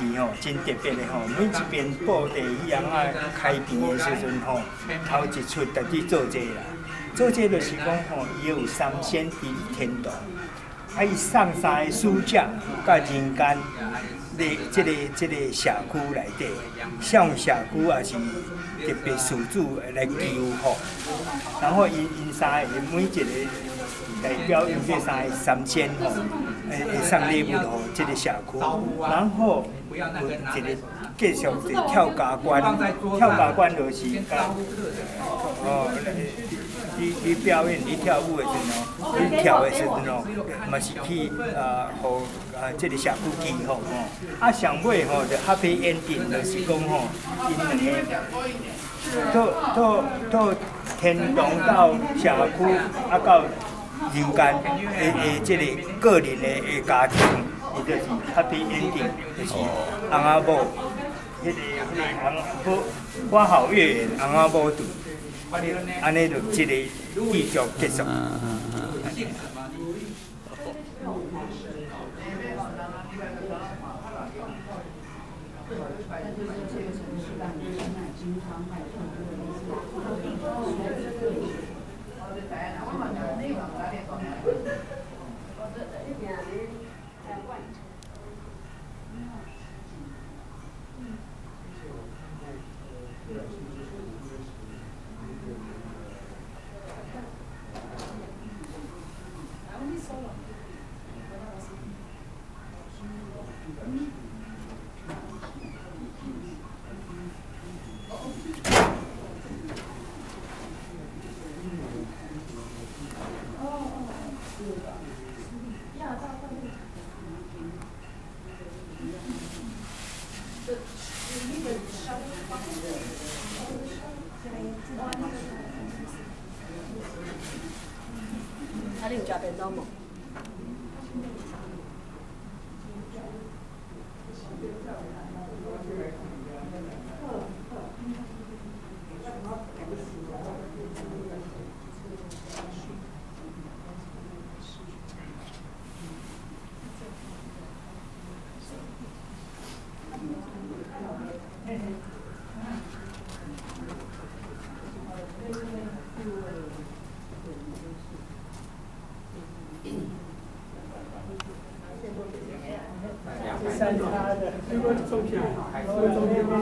边吼真特别的吼，每一边布地一样啊开屏的时阵吼，头一出特地做这啦。做这就是讲吼，伊有三仙伫天堂，啊伊上山的书架甲人间的这个这个社区内底，向社区也是特别事主来救吼，然后因因三个每一个代表因这三个三仙吼，会会送礼物吼，这个社区，然后有一个继续是跳家关，跳家关就是甲哦。你你表演、你跳舞的时阵哦，你跳的时阵哦，嘛是去啊，互啊，即个社区记吼吼。啊，上尾吼就 happy ending，就是讲吼，因两个到到到天堂到社区啊到人间的的即个个人的的家庭，伊就是 happy ending，就是翁仔某，迄个迄个翁好花好月圆，翁仔某住。安尼就即个继续结束。他有加便当吗？叉的，如果中间，如果中间吗？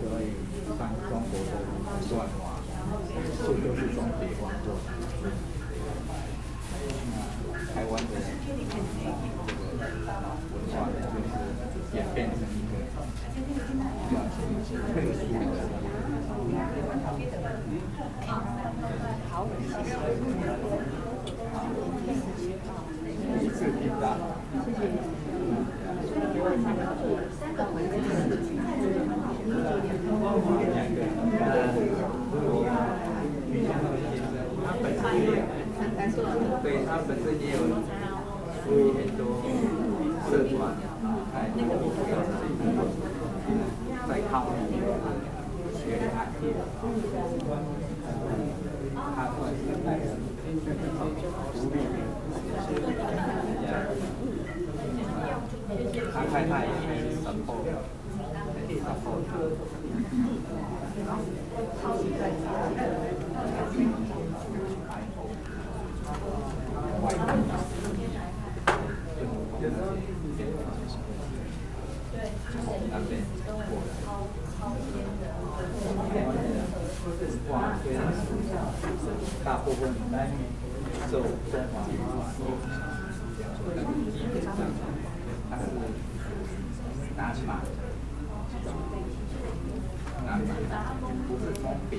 所以像中国的算法，这就是中北方做的。那台湾的这个文化呢，就是演变成一个比较特殊的。是挺大。对，它本身也有属于很多社团，哎，在抗议学案，他算是带着独立他太太也是 support，很 support 他。大部分受中华文化影响，基本上它是拿起码。南，不是从北。